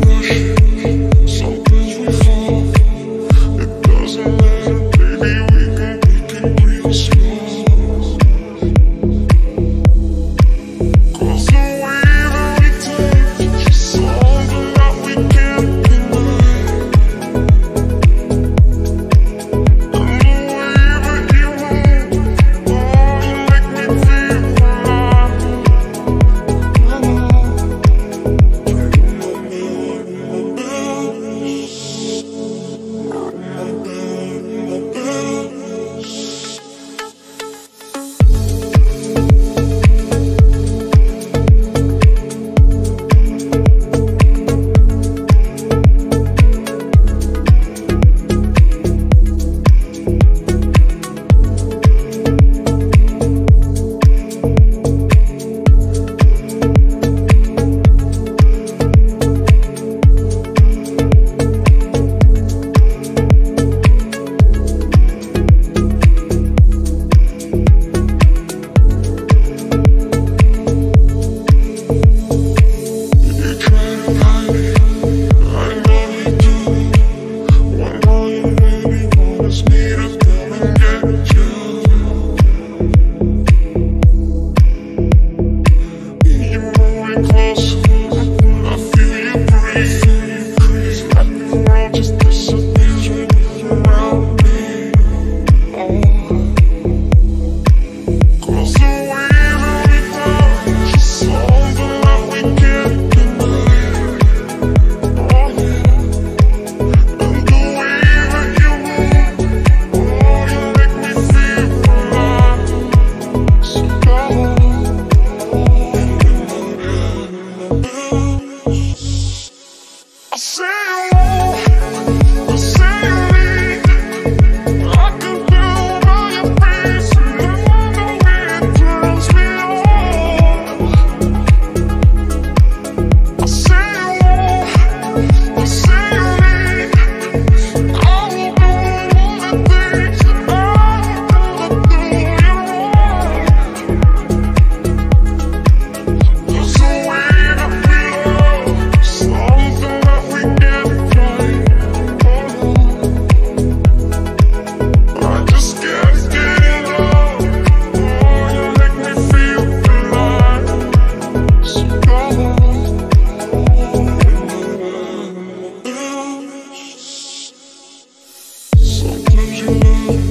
rush. tonight